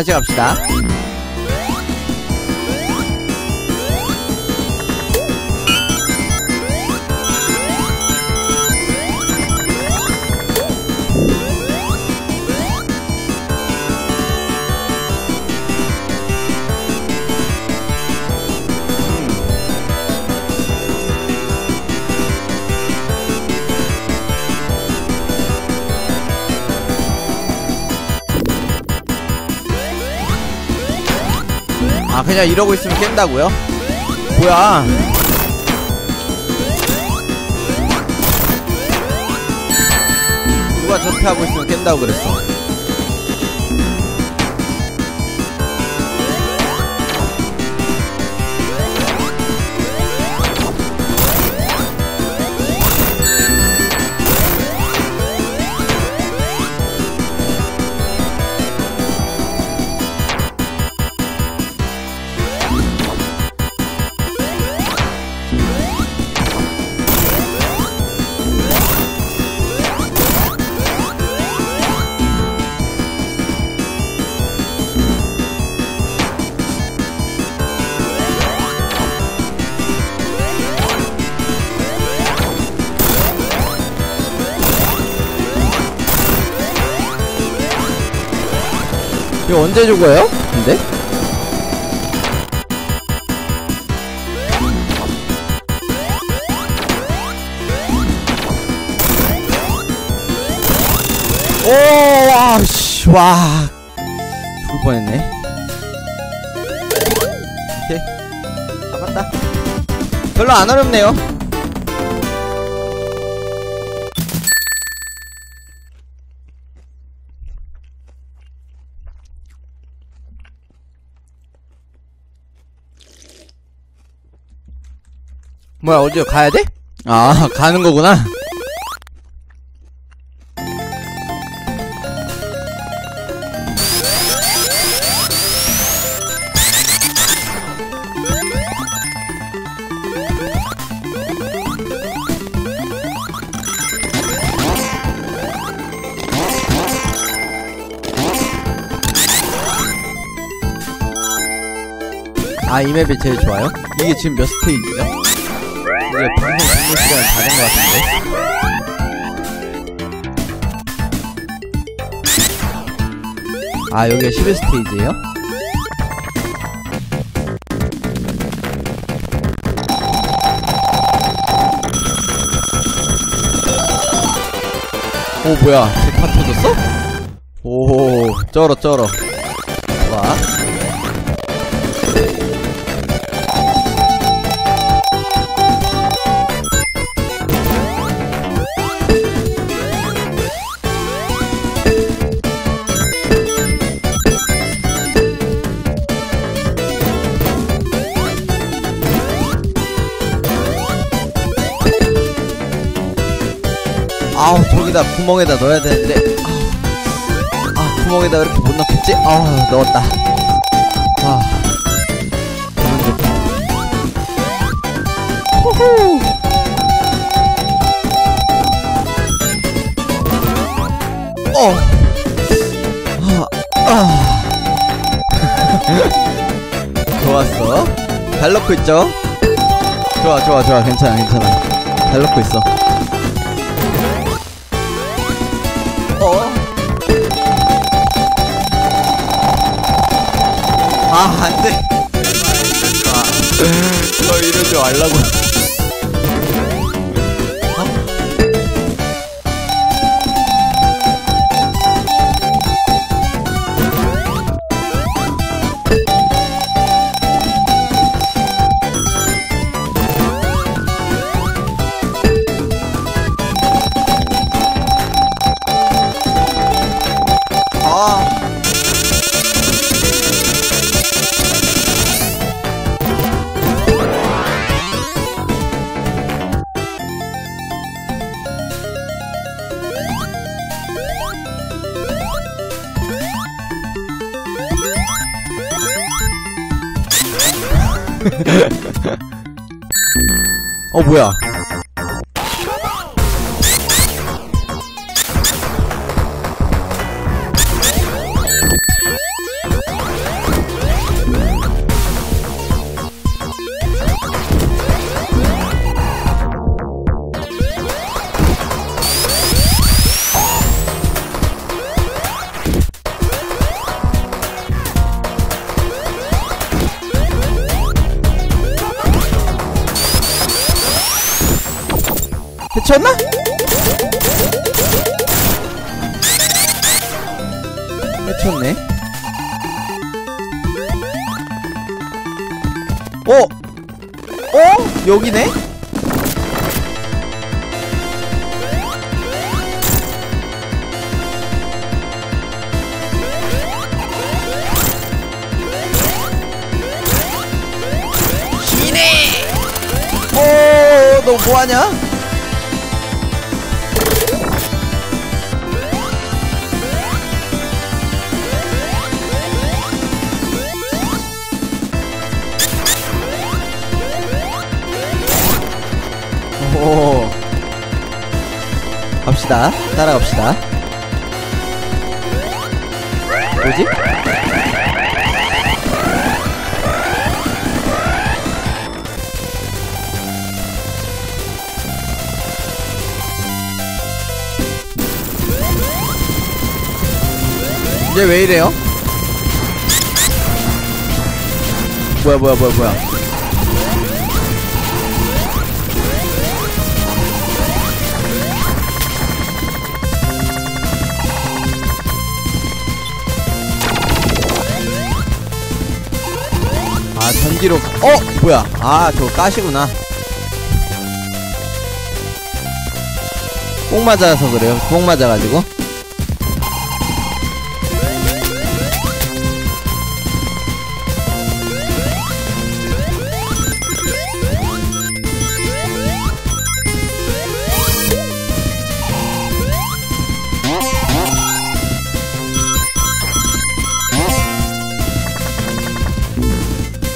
다시 갑시다. 그냥 이러고 있으면 깬다고요? 뭐야 누가 저렇게 하고 있으면 깬다고 그랬어 언제 죽어요? 근데? 오, 와, 씨, 와. 죽을 뻔했네. 오케이. 잡았다. 별로 안 어렵네요. 뭐야, 어디요? 가야 돼? 아, 가는 거구나. 아, 이 맵이 제일 좋아요? 이게 지금 몇 스테이지죠? 이제 방송 종료 시간 다된 것 같은데? 아, 여기가 11 스테이지에요? 오, 뭐야. 잭팟 터졌어? 오, 쩔어, 쩔어. 구멍에다 넣어야 되는데. 아 구멍에다 이렇게 못 넣겠지? 아우 넣었다 아 기분 좋다 호호 어 아, 아. 좋았어 잘 넣고 있죠? 좋아 좋아 좋아 괜찮아 괜찮아 잘 넣고 있어 어? 아, 안 돼. 아, 저 이러지 말라고. 뭐야 여기네? 기네! 뭐지? 이제 왜 이래요? 뭐야 뭐야 뭐야 뭐야 아 전기로 어? 뭐야? 아 저거 가시구나. 꼭 맞아서 그래요? 꼭 맞아가지고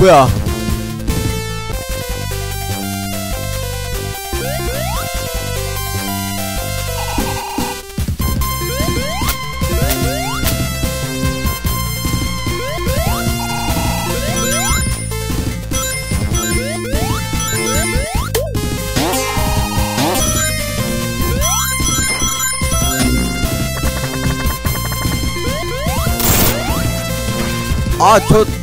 뭐야 아, 저.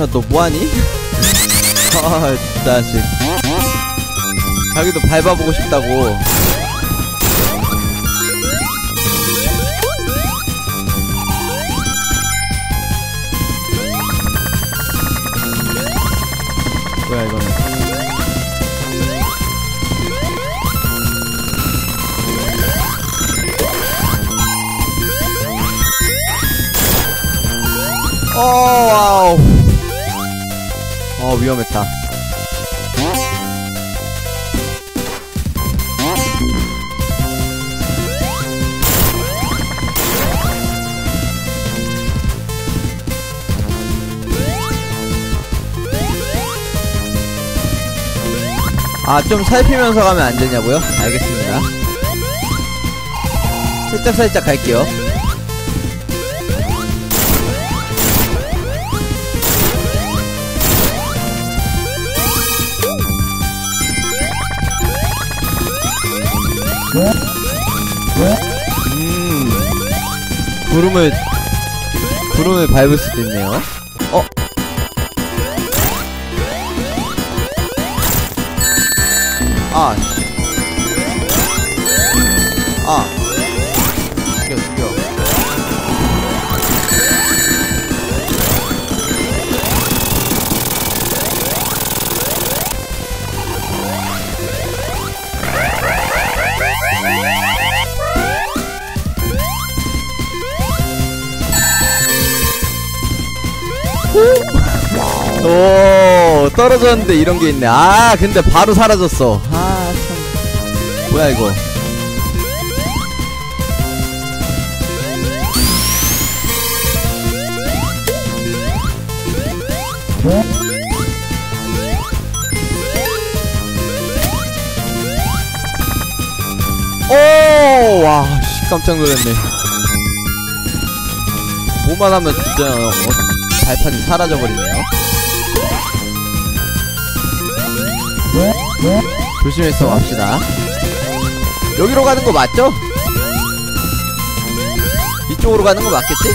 야, 너 뭐하니? 아, 자식. 자기도 밟아보고 싶다고. 위험했다. 아, 좀 살피면서 가면 안 되냐고요? 알겠습니다. 살짝 살짝 갈게요. 음. 구름을 구름을 밟을 수도 있네요. 오 떨어졌는데 이런 게 있네. 아 근데 바로 사라졌어. 아 참. 뭐야 이거? 오, 와, 씨, 깜짝 놀랐네. 뭐만 하면 진짜, 어, 발판이 사라져버리네요. 조심해서 갑시다 여기로 가는 거 맞죠? 이쪽으로 가는 거 맞겠지?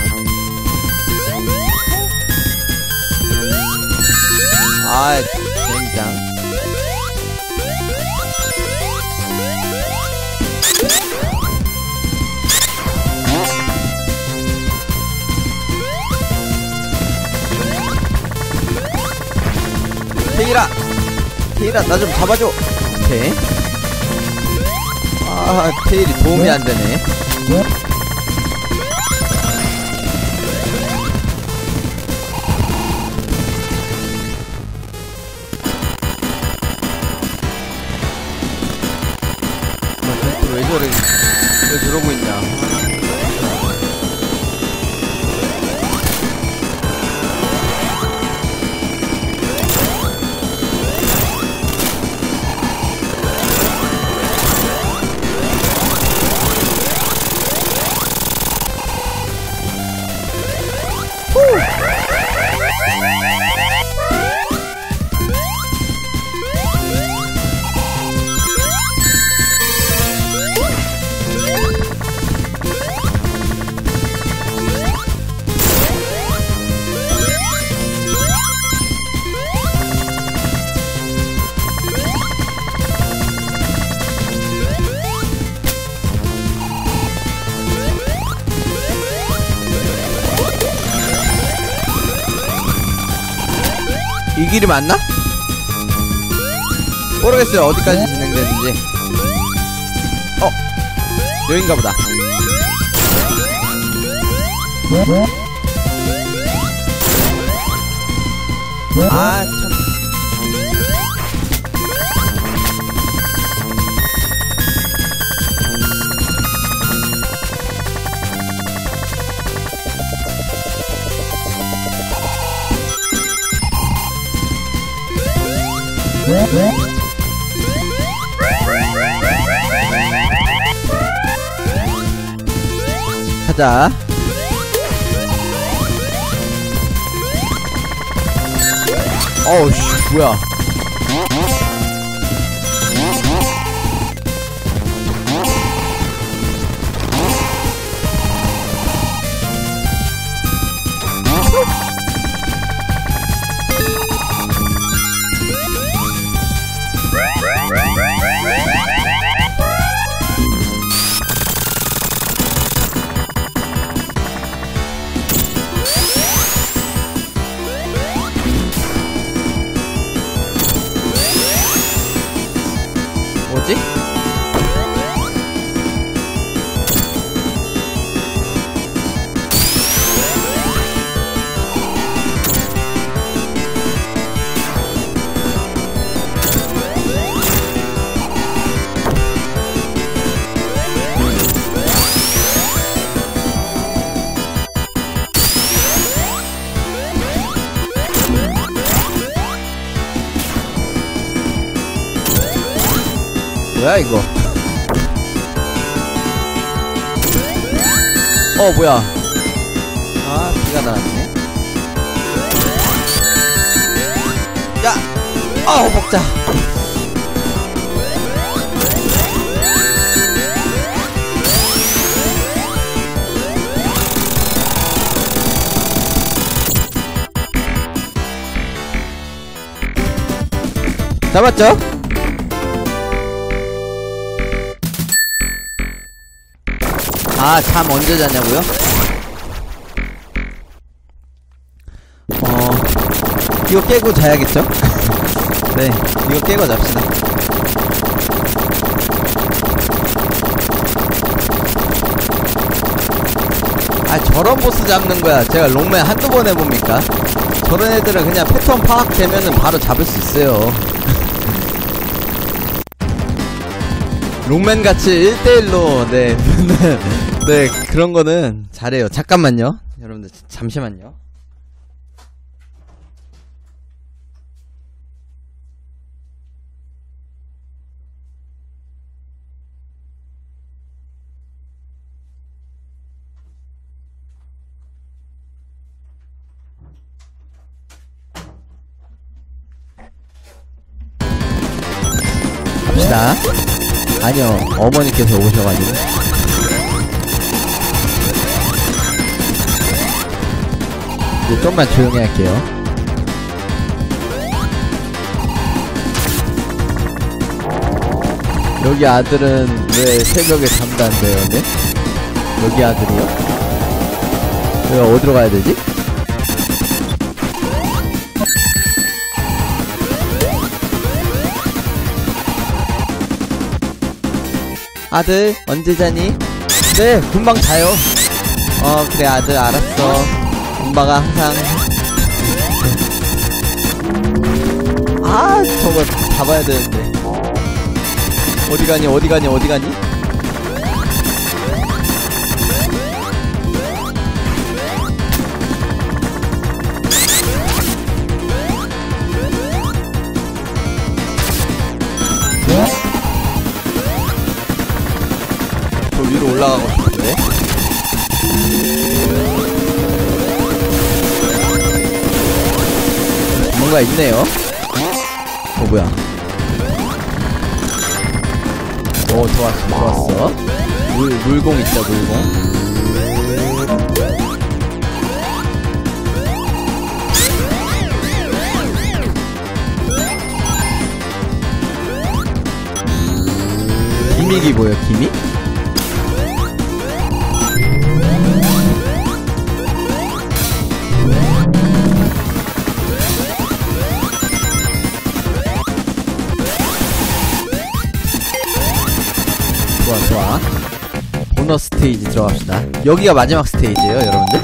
아 젠장 테이라 테일아 나 좀 잡아줘. 오케이. 아 테일이 도움이 안 되네 이 길이 맞나? 모르겠어요. 어디까지 진행되는지. 어 여긴가 보다. 아 가자. 어우 씨 뭐야 이거? 어 뭐야? 아 비가 나왔네. 야! 아우 먹자. 잡았죠? 아, 잠 언제 자냐고요? 어, 이거 깨고 자야겠죠? 네, 이거 깨고 잡시다. 아, 저런 보스 잡는 거야. 제가 롱맨 한두 번 해봅니까? 저런 애들은 그냥 패턴 파악되면은 바로 잡을 수 있어요. 롱맨 같이 1대1로, 네, 네, 그런 거는 잘해요. 잠깐만요. 여러분들, 잠시만요. 어머니께서 오셔가지고. 이제 좀만 조용히 할게요. 여기 아들은 왜 새벽에 잠도 안 자요, 근데? 여기 아들이요? 내가 어디로 가야 되지? 아들 언제 자니? 네 금방 자요. 어 그래 아들 알았어. 엄마가 항상. 아 저거 잡아야 되는데. 어디 가니 어디 가니 어디 가니 뭔가 있네요. 어 뭐야. 오 좋았어 좋았어. 물, 물공 있죠 물공. 기믹이 뭐야 기믹? 스 스테이지 들어갑시다 여기가 마지막 스테이지예요 여러분들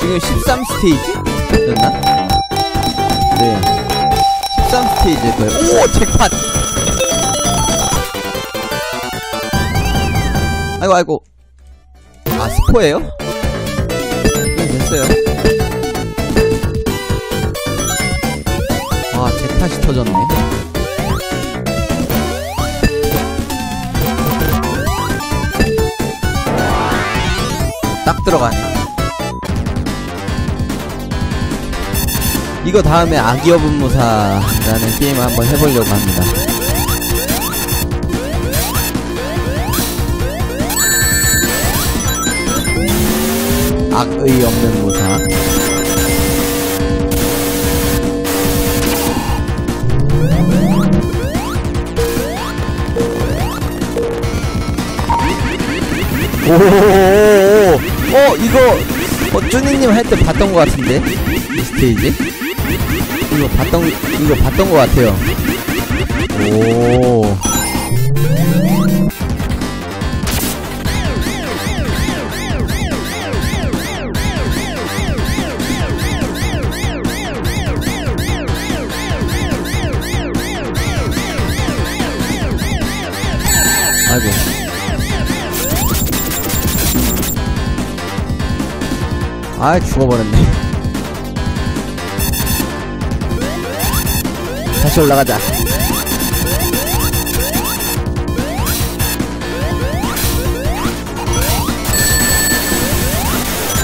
지금 13 스테이지? 였나? 네. 13 스테이지일 거예요. 오! Jackpot! 아이고, 아이고. 아, 스포예요? 네, 됐어요. 아, 잭팟이 터졌네. 딱 들어가네. 이거 다음에 아기어 분무사라는 게임을 한번 해보려고 합니다. 악의 없는 무사. 오오오오 어 이거 어 쭈니님 할 때 봤던 것 같은데? 이 스테이지? 이거 봤던 이거 봤던 것 같아요. 오 아이고. 아 죽어버렸네. 다시 올라가자.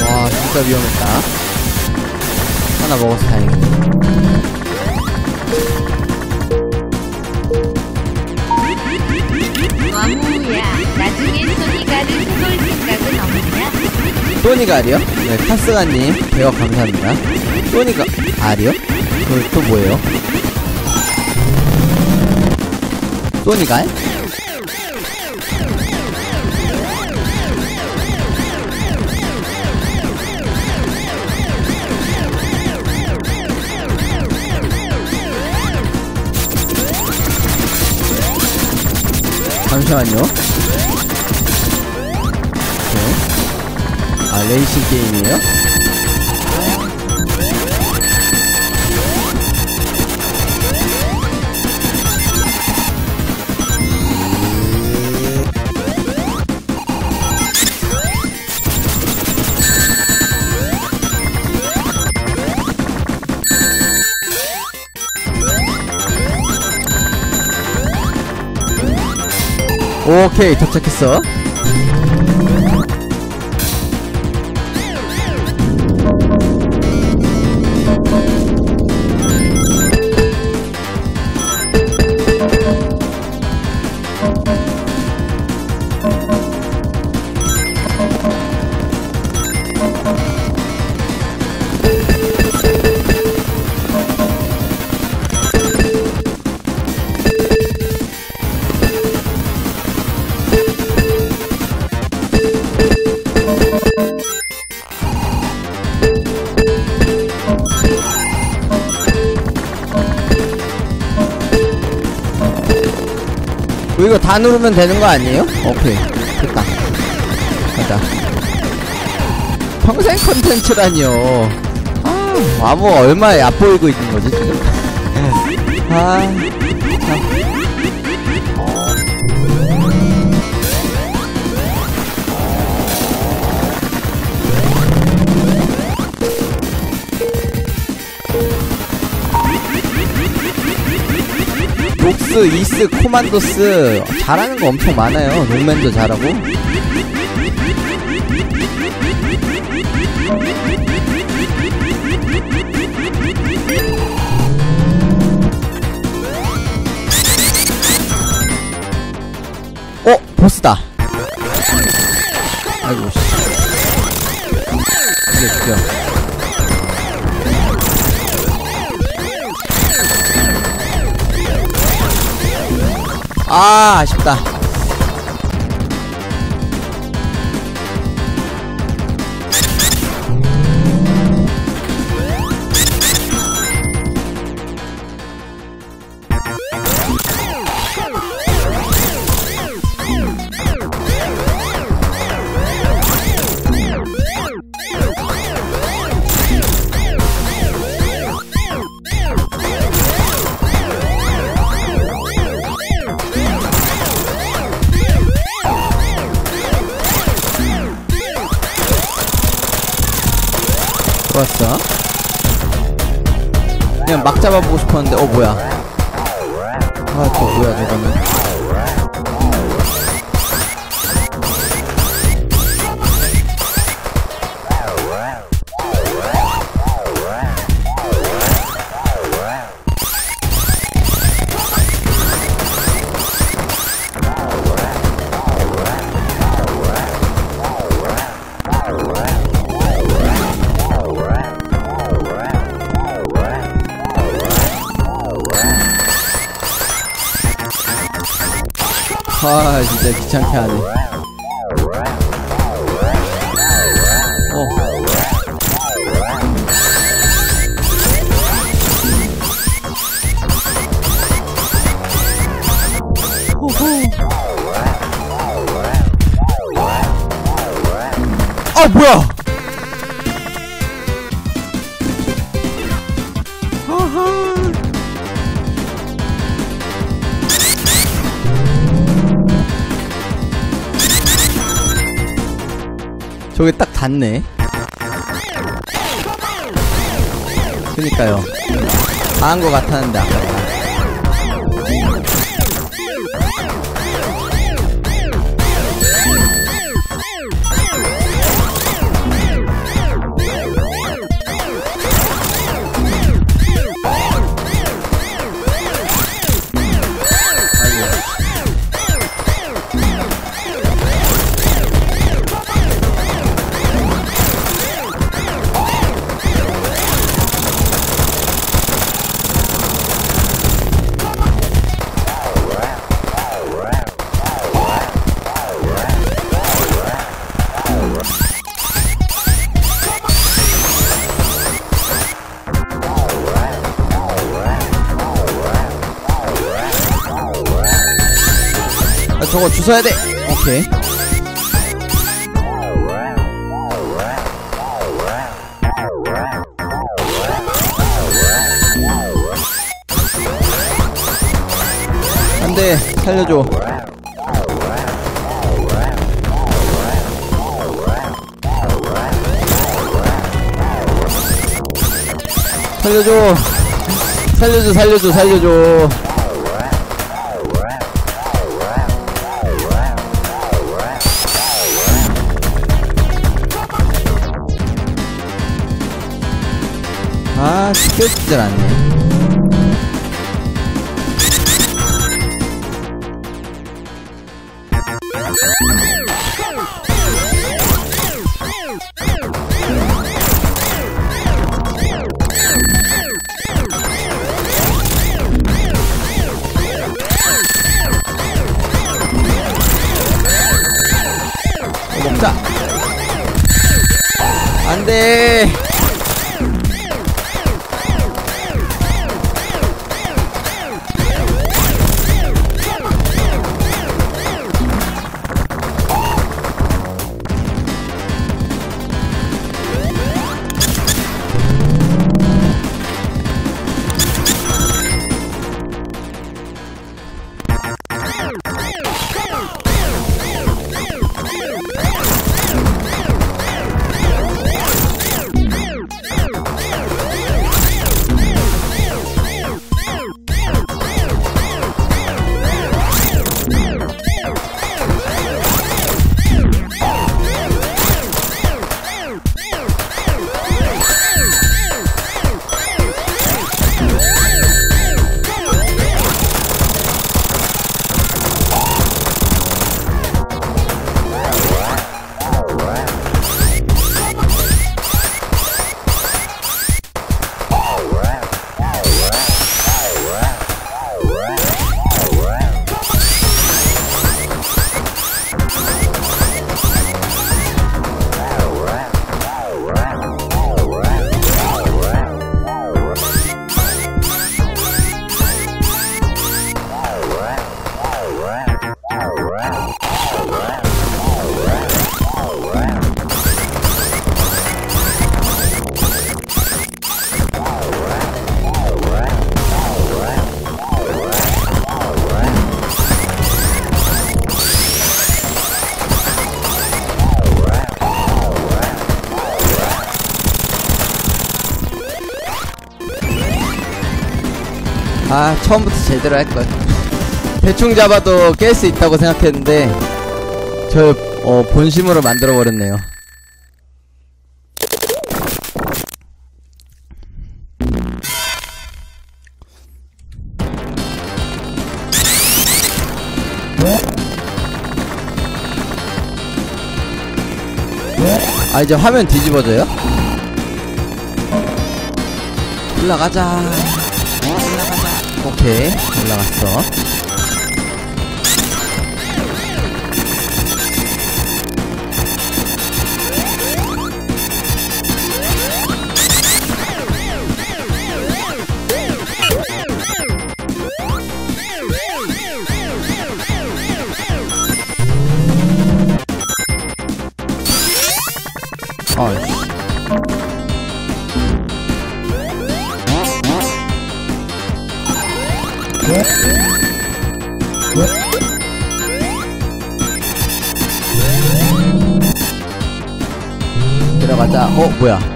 와 진짜 위험했다. 하나 먹어서 다행이네 어무야, 나중에 소니가를 해볼 생각은 없냐? 소니가 알이요? 네 카스가님 대화 감사합니다 소니가 알이요? 그또 뭐예요? 소니가 잠시만요. 네. 아, 레이싱 게임이에요? 오케이, 도착했어. 다 누르면 되는 거 아니에요? 오케이. 됐다. 가자. 평생 컨텐츠라니요. 아 아무 얼마나 얕보이고 있는 거지 지금? 아 녹스, 이스, 코만도스 잘하는 거 엄청 많아요. 롱맨도 잘하고. 어, 보스다. 아이고 아, 아쉽다. 싶었는데, 어, 뭐야. 닿네. 그니까요. 닿은 것 같았는데, 아까. 주워야 돼. 오케이. 안돼 살려줘. 살려줘. 살려줘 살려줘 살려줘. 아, 시켜주질 않네. 어, 먹자. 안 돼. 처음부터 제대로 할걸 대충 잡아도 깰 수 있다고 생각했는데 저 어, 본심으로 만들어 버렸네요. 아 이제 화면 뒤집어져요? 올라가자 오케이 올라갔어 어 뭐야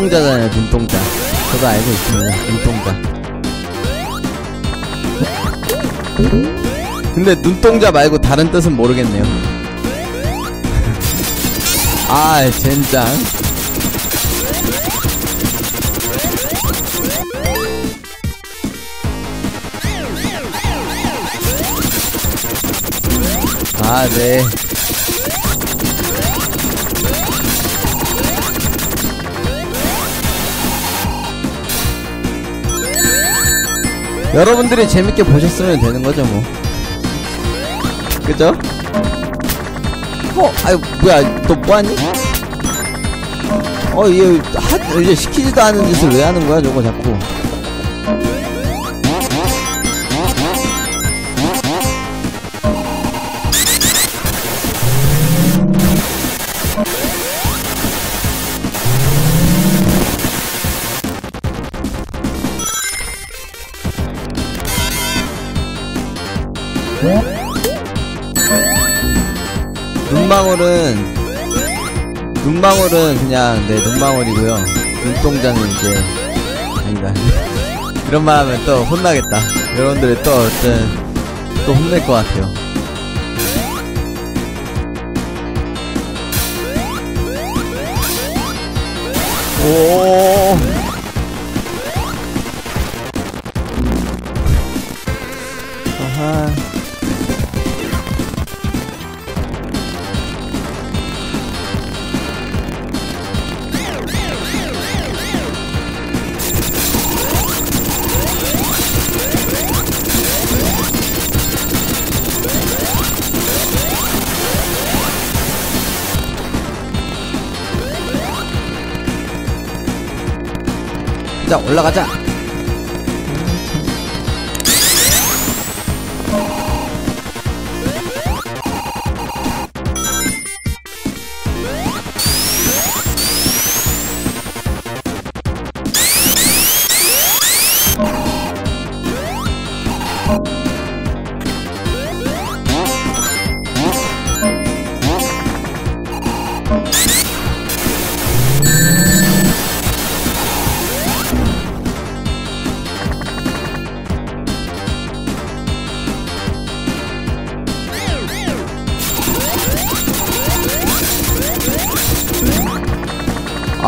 눈동자잖아요 눈동자. 저도 알고 있습니다 눈동자. 근데 눈동자 말고 다른 뜻은 모르겠네요. 아 젠장. 아, 네. 여러분들이 재밌게 보셨으면 되는 거죠, 뭐. 그죠? 어, 아유, 뭐야, 너 뭐하니? 어, 얘, 하, 이제 시키지도 않은 짓을 왜 하는 거야, 저거 자꾸. 눈망울은 그냥 네 눈망울이고요. 눈동자는 이제 아니다. 이런 말 하면 또 혼나겠다. 여러분들이 또 어떤 또 혼낼 것 같아요. 오 자 올라가자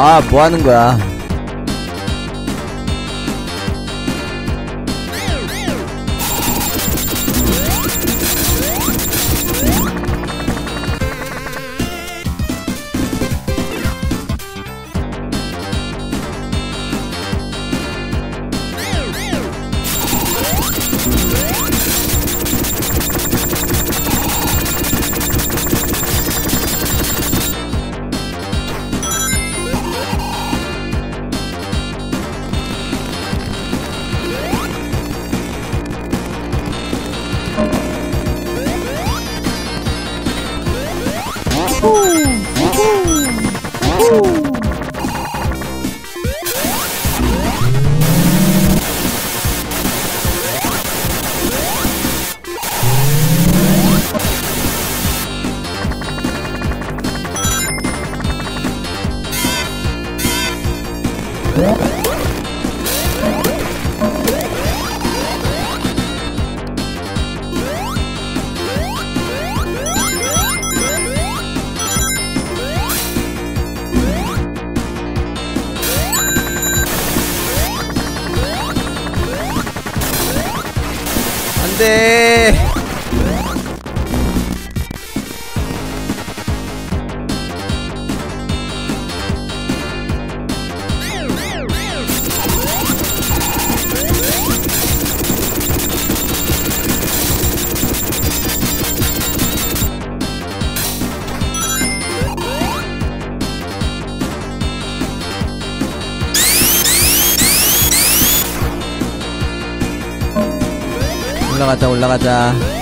아 뭐 하는 거야 올라가자 올라가자.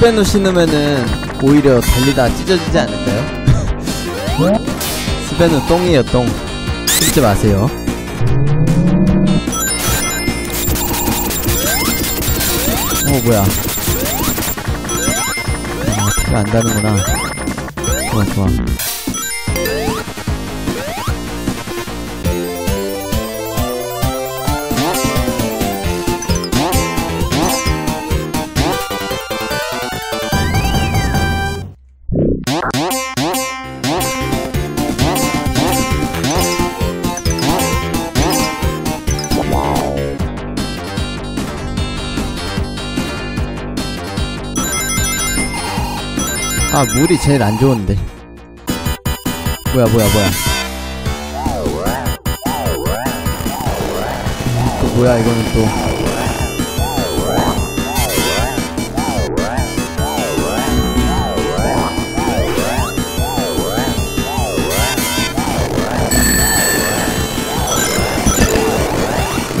풀베노 신으면은 오히려 달리다 찢어지지 않을까요? 스베누 똥이에요 똥. 찢지 마세요. 어 뭐야. 아 피가 안다는구나. 좋아 좋아. 아 물이 제일 안 좋은데. 뭐야 뭐야 뭐야. 음, 또 뭐야 이거는 또.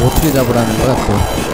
어떻게 잡으라는 거야 또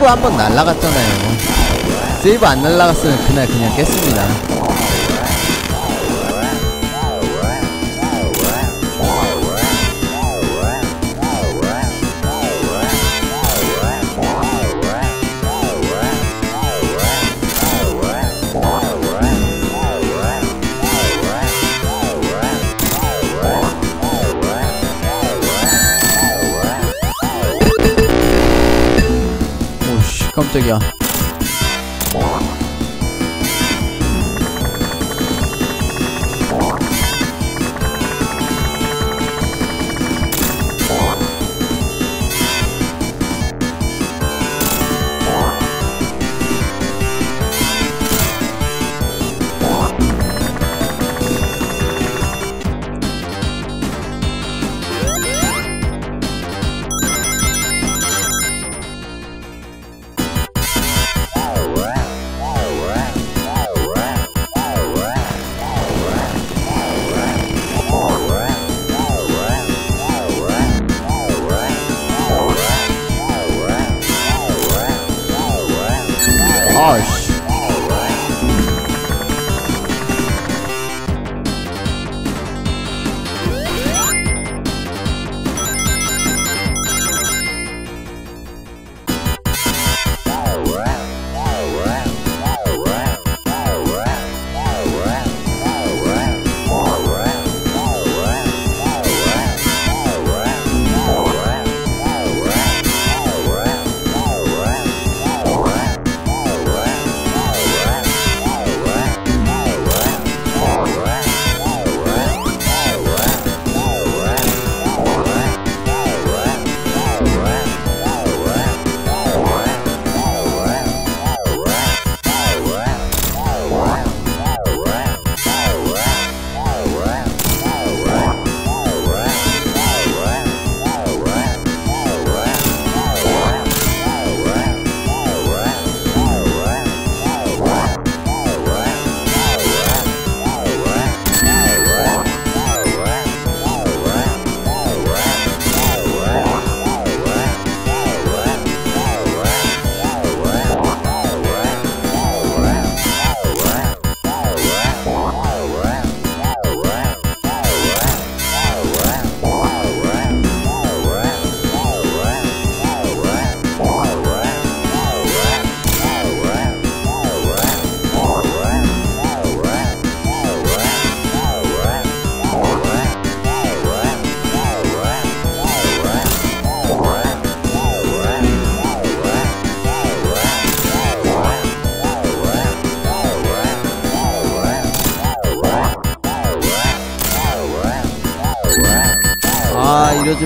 세이브 한번 날라갔잖아요. 세이브 안 날라갔으면 그날 그냥 깼습니다. 오씨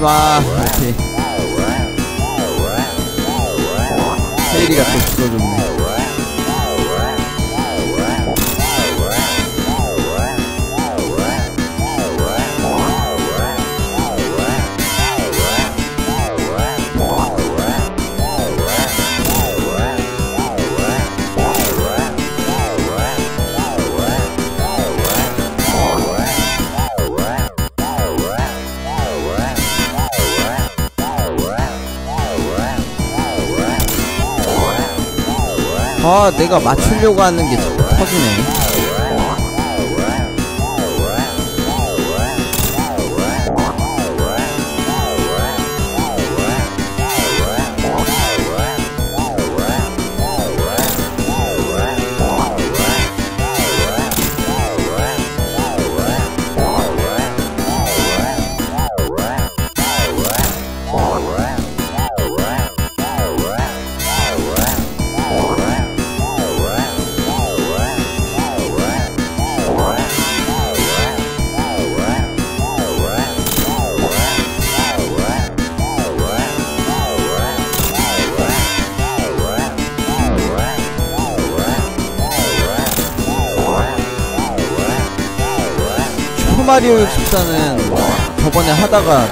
아 맞추려고 하는 게 터지네 슈퍼마리오 64는 저번에 하다가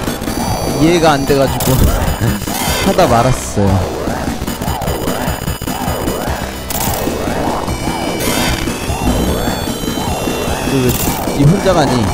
이해가 안 돼가지고 하다 말았어요. 그, 이 혼자 가니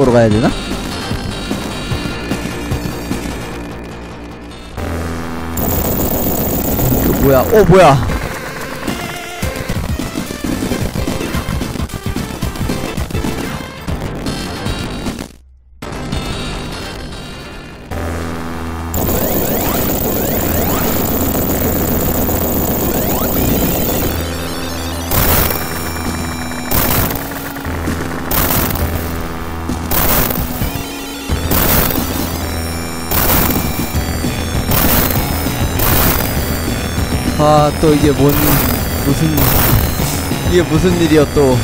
이쪽으로 가야 되나? 그 뭐야? 어 뭐야? 또 이게 뭔 무슨 이게 무슨 일이야 또?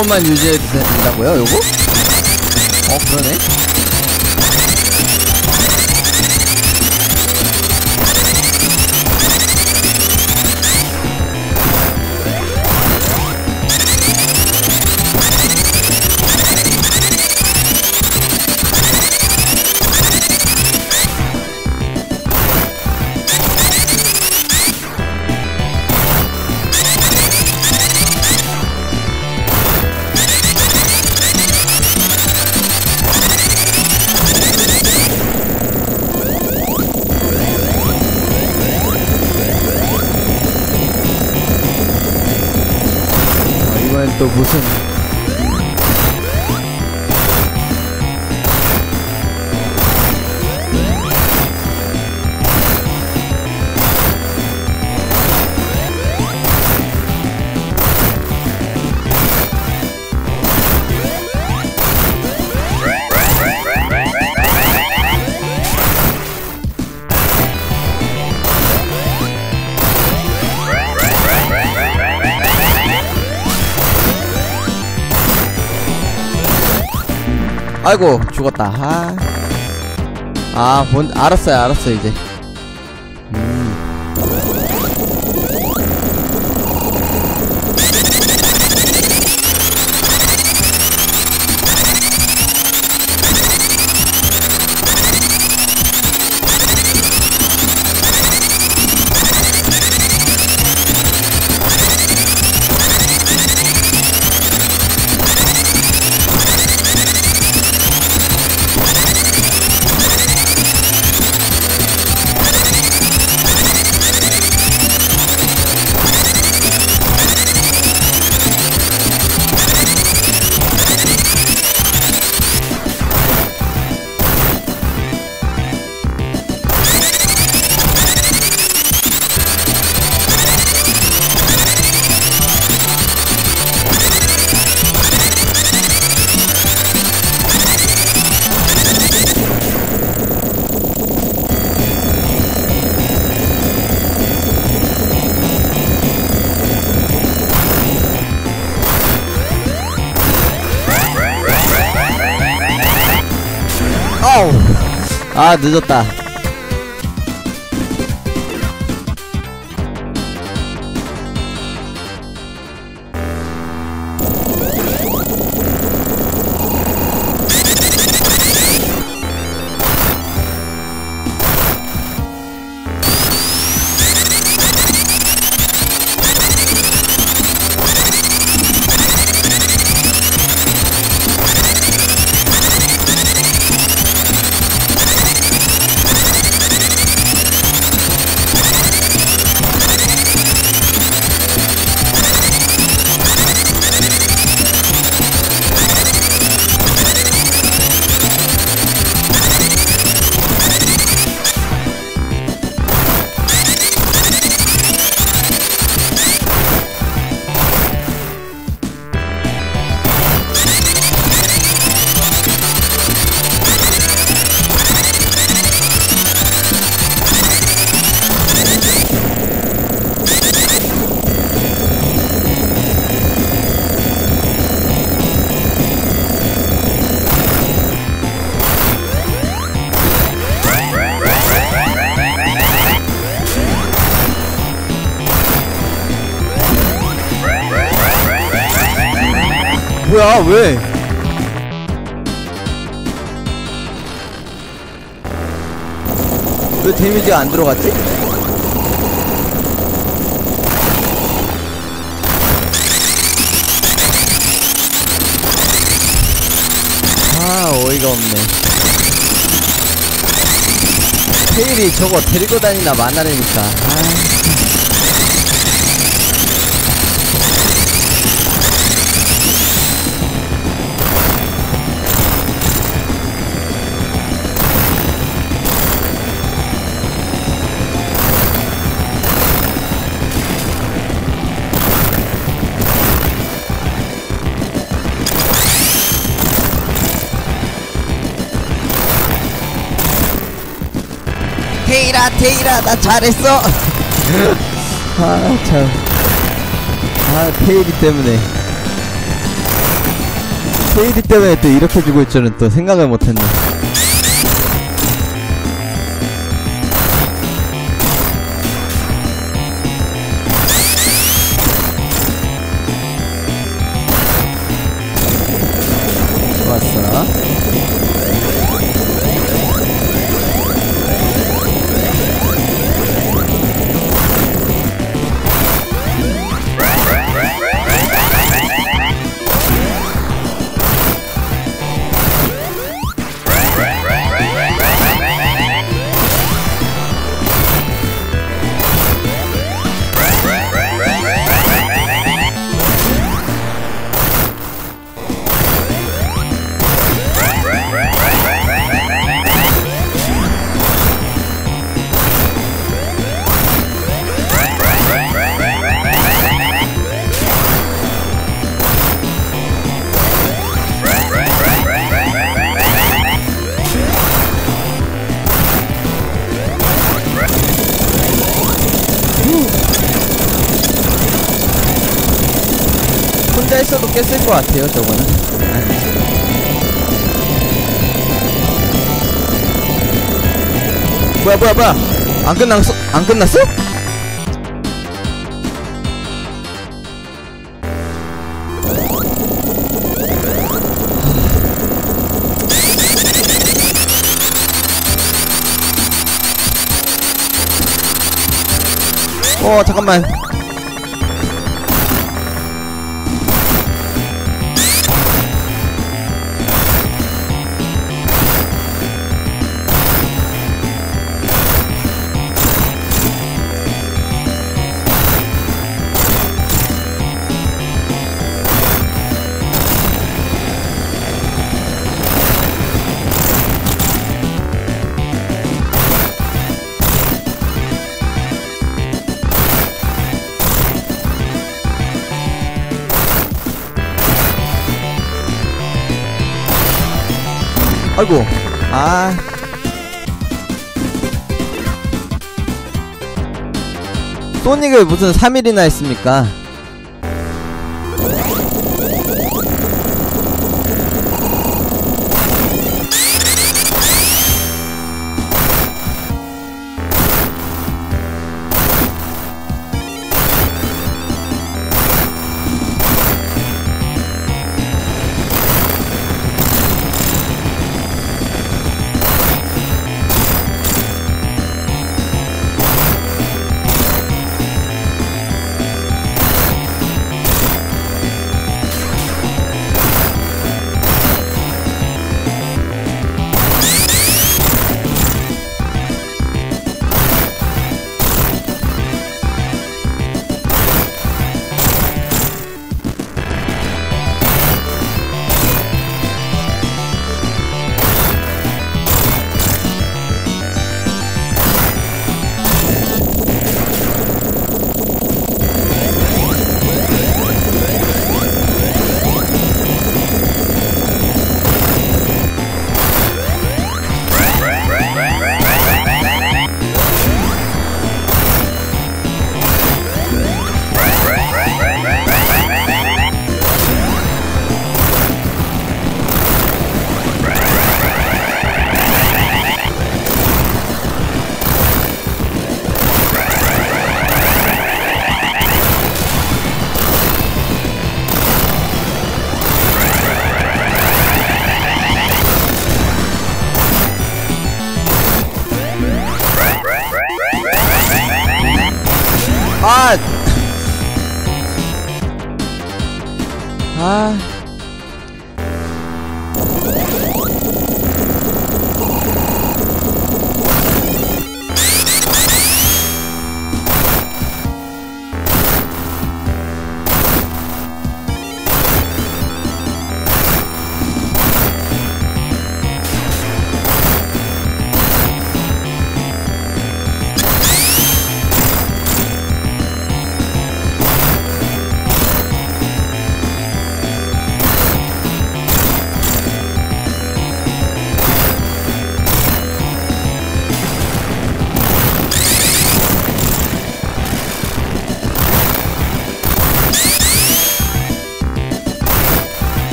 요, 요것만 유지해도 된다고요, 요거? 어, 그러네. 아이고 죽었다. 아, 아 본, 알았어요 알았어요 이제 아늦 뭐야 왜 왜 데미지가 안 들어갔지? 아 어이가 없네 테일이 저거 데리고 다니나 마나라니까 아. 테일아 테일아 나 잘했어. 아참아 테일이 때문에. 테일이 때문에 또 이렇게 죽을 줄은 또 생각을 못했네 같아요 저거는 뭐야 뭐야 뭐야 안 끝났어? 안 끝났어? 어 잠깐만 아이고. 아. 소닉을 무슨 3일이나 했습니까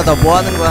아, 나 뭐 하는 거야?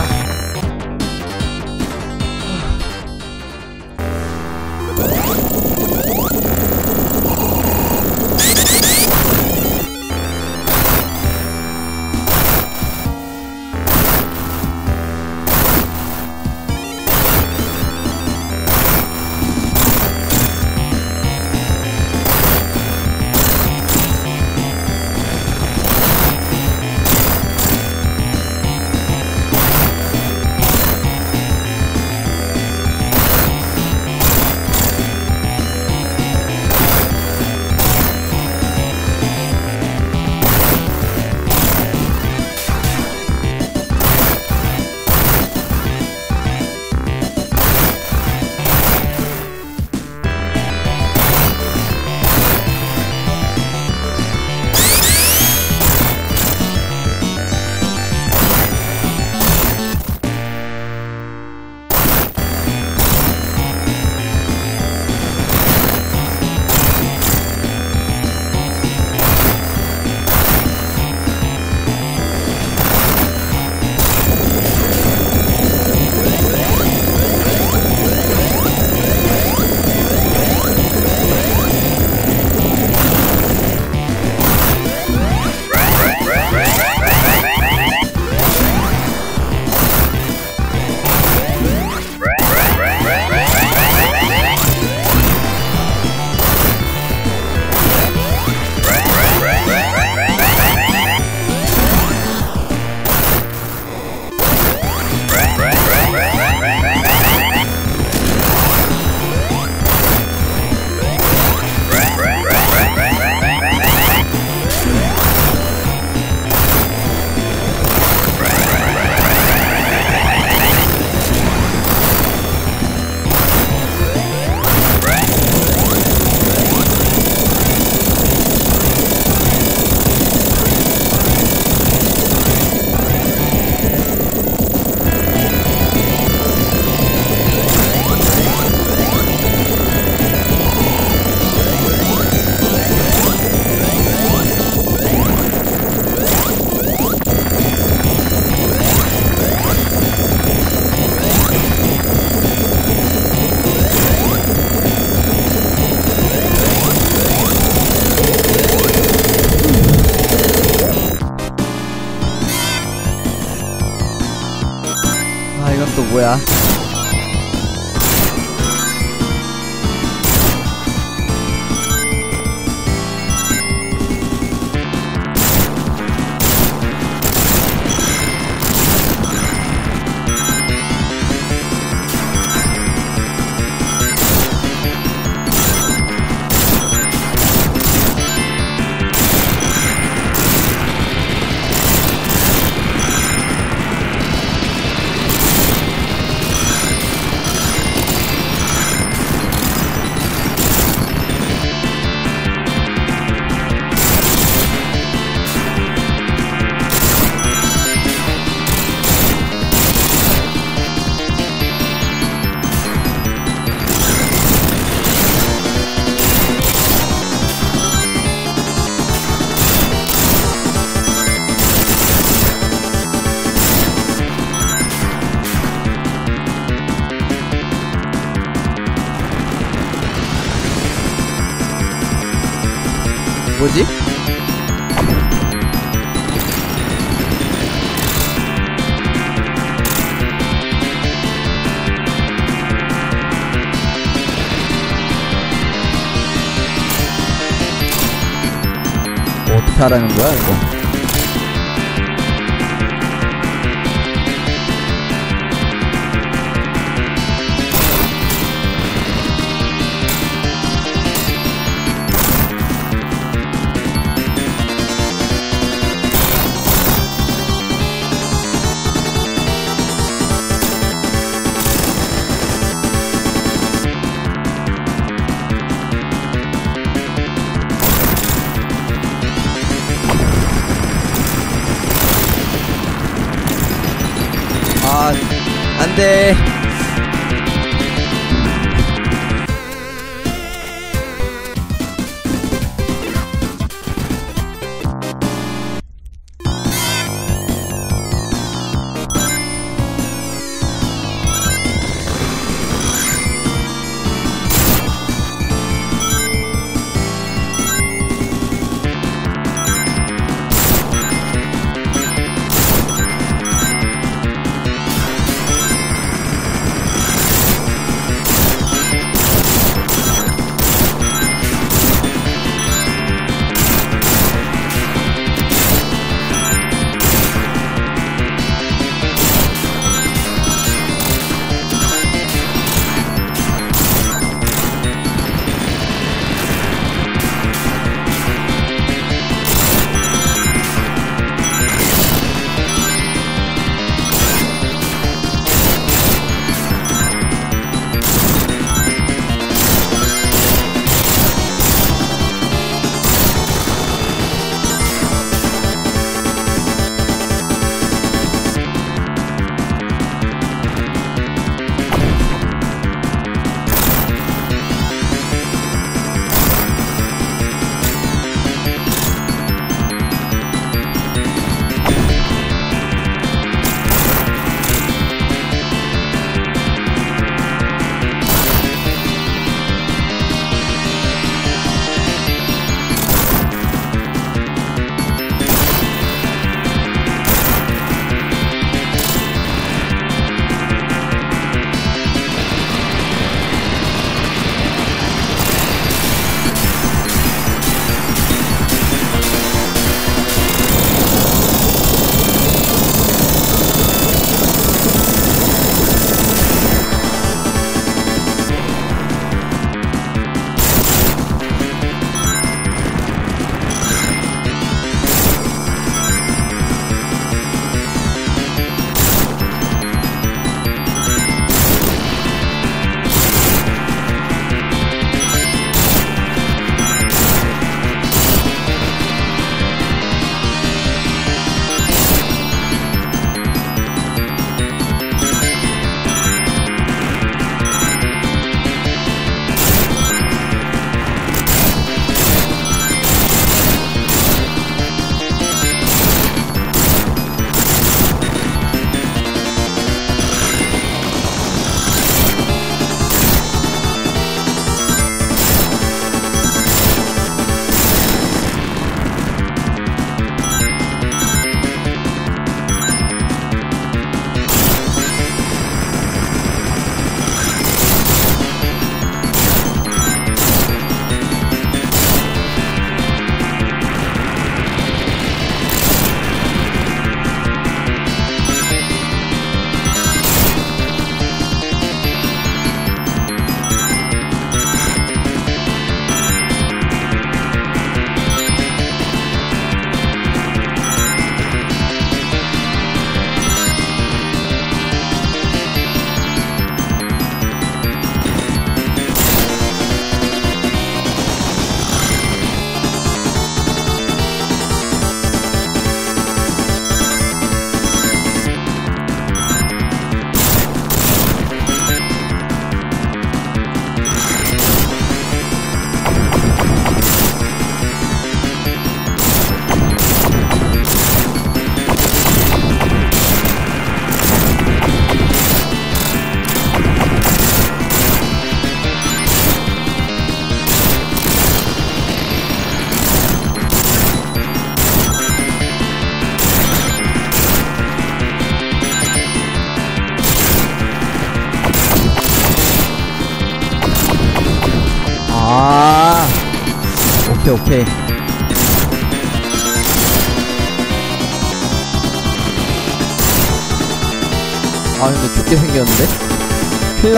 어떻게 하라는 거야, 이거?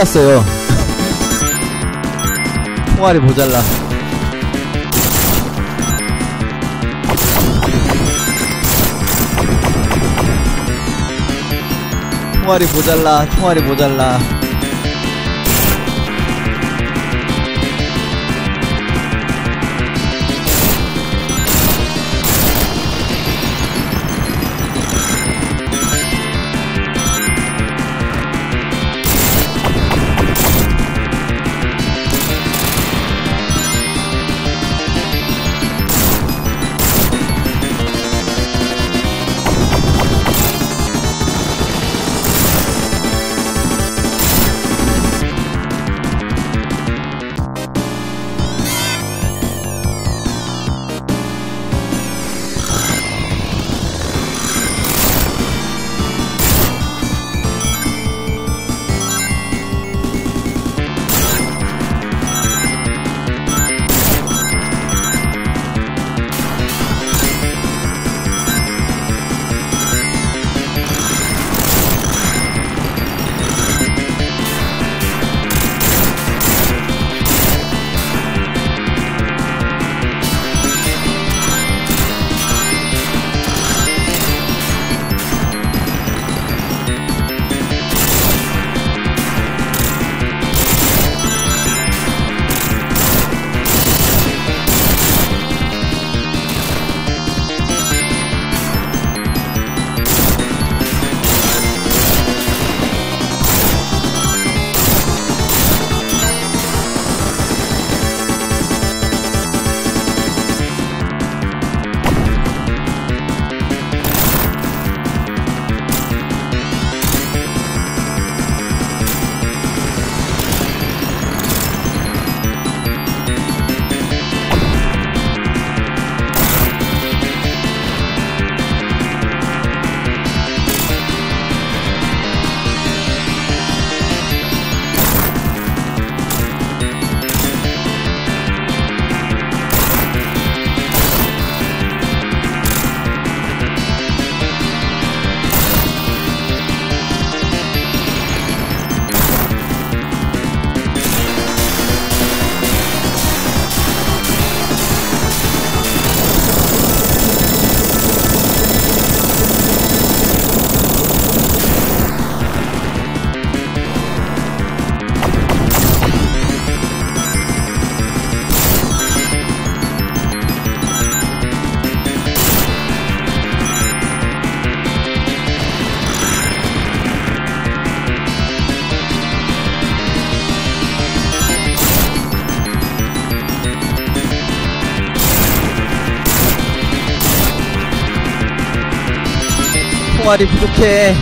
났어요. 총알이 모자라. 총알이 모자라 총알이 모자라 총알이 부족해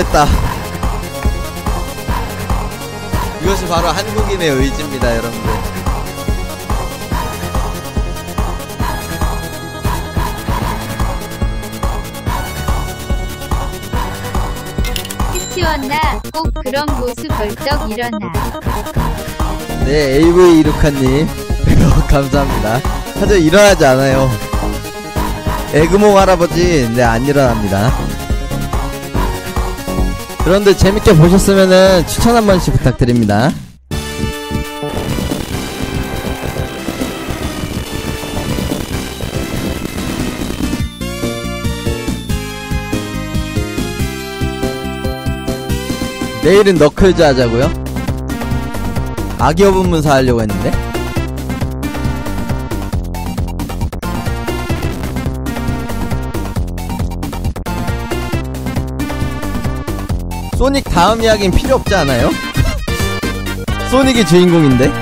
해냈다. 이것이 바로 한국인의 의지입니다, 여러분들. 키티웠나 꼭 그런 모습 벌떡 일어나. 네, AV 이루카님. 감사합니다. 하지만 일어나지 않아요. 에그몽 할아버지, 네, 안 일어납니다. 그런데 재밌게 보셨으면은 추천 한 번씩 부탁드립니다. 내일은 너클즈 하자고요? 악의 분문사 하려고 했는데? 소닉 다음 이야기는 필요 없지 않아요? 소닉이 주인공인데?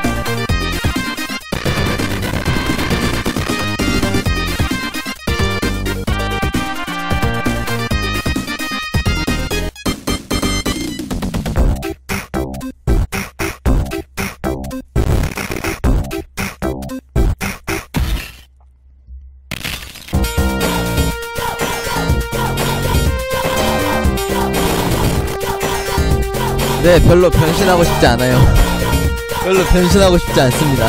네, 별로 변신하고 싶지 않아요. 별로 변신하고 싶지 않습니다.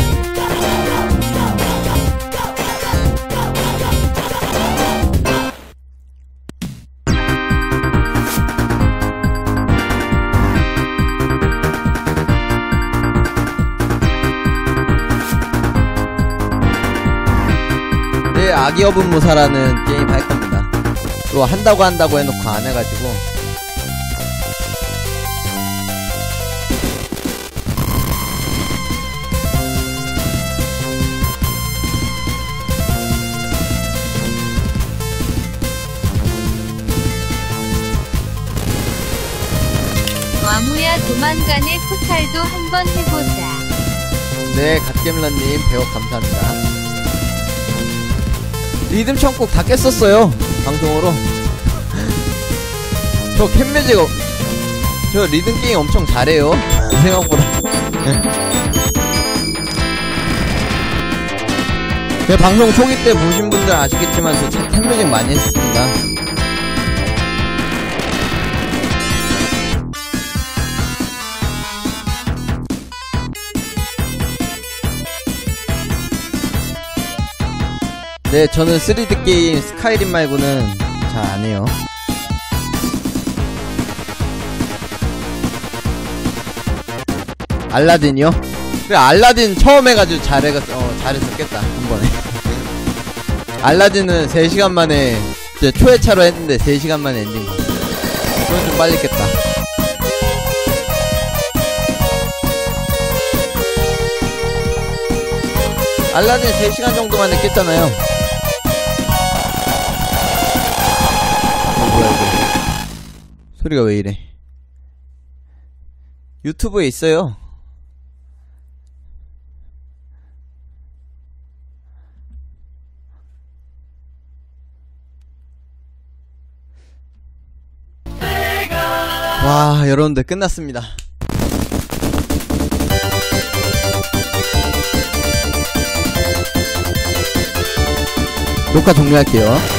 네, 아기 어분 무사라는 게임 할 겁니다. 그거 한다고 한다고 해놓고 안 해가지고. 도망간의 포탈도 한번 해보자. 네, 갓겜런님 배워 감사합니다. 리듬 천국 다 깼었어요. 방송으로. 저 캔매직, 어, 저 리듬 게임 엄청 잘해요. 생각보다. 제 방송 초기 때 보신 분들 아시겠지만 저 캔매직 많이 했습니다. 네, 저는 3D 게임 스카이림 말고는 잘 안 해요. 알라딘이요? 그래, 알라딘 처음 해가지고 잘해가, 어, 잘했었겠다, 한 번에. 알라딘은 3시간 만에, 이제 초회차로 했는데 3시간 만에 엔딩 봤어요. 그건 좀 빨리 깼다. 알라딘 3시간 정도 만에 깼잖아요. 소리가 왜 이래? 유튜브에 있어요. 와 여러분들 끝났습니다. 녹화 종료할게요.